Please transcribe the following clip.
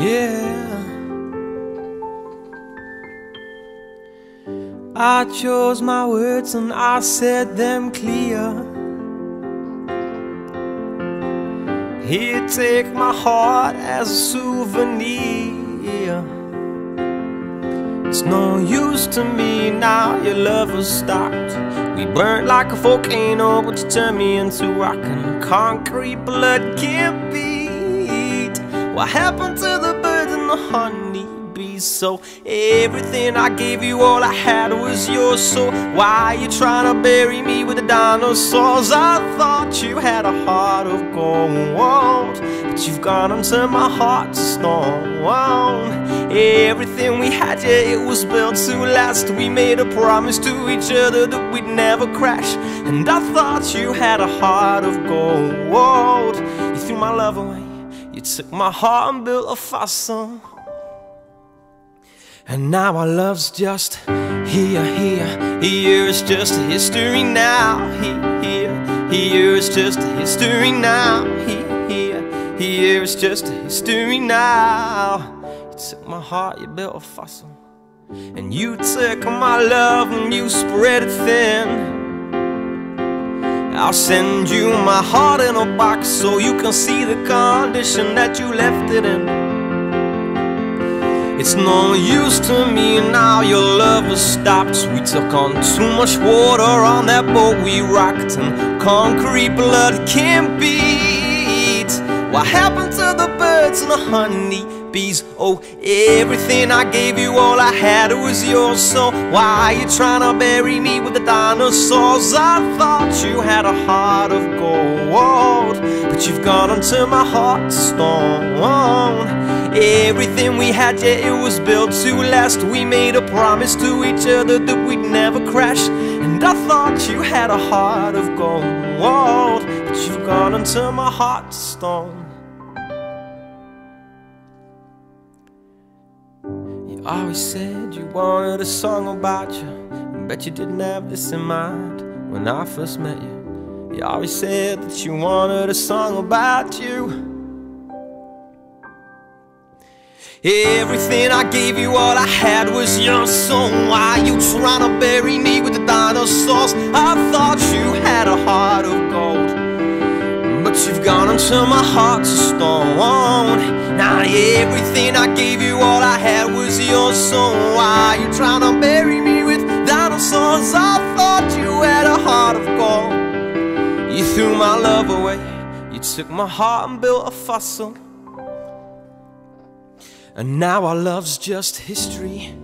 Yeah. I chose my words and I said them clear. Here, take my heart as a souvenir. It's no use to me now, your love has stopped. We burnt like a volcano, but you turned me into rock and concrete. Blood can't beat. What happened to the birds and the honeybees? So everything I gave you, all I had was yours. So why you trying to bury me with the dinosaurs? I thought you had a heart of gold, but you've gone and turned my heart to stone. Everything we had, yeah, it was built to last We made a promise to each other that we'd never crash And I thought you had a heart of gold You threw my love away You took my heart and built a fossil and now our love's just here, here, here is just a history now. Here, here, here is just a history now. Here, here, here is just a history now You took my heart, you built a fossil. And you took my love and you spread it thin. I'll send you my heart in a box so you can see the condition that you left it in. It's no use to me now, your love has stopped. We took on too much water on that boat we rocked, and concrete blood can't beat. What happened to the birds and the honey? Oh, everything I gave you, all I had it was yours. So why you trying to bury me with the dinosaurs? I thought you had a heart of gold, but you've gone into my heart to stone. Everything we had, yeah, it was built to last. We made a promise to each other that we'd never crash. And I thought you had a heart of gold, but you've gone into my heart to stone. Always said you wanted a song about you. Bet you didn't have this in mind when I first met you. You always said that you wanted a song about you. Everything I gave you, all I had was your soul. Why you trying to bury me with the dinosaurs? I thought you had a heart of gold, but you've gone into my heart to stone. Now everything I gave you, So why you trying to bury me with dinosaurs? I thought you had a heart of gold. You threw my love away. You took my heart and built a fossil. And now our love's just history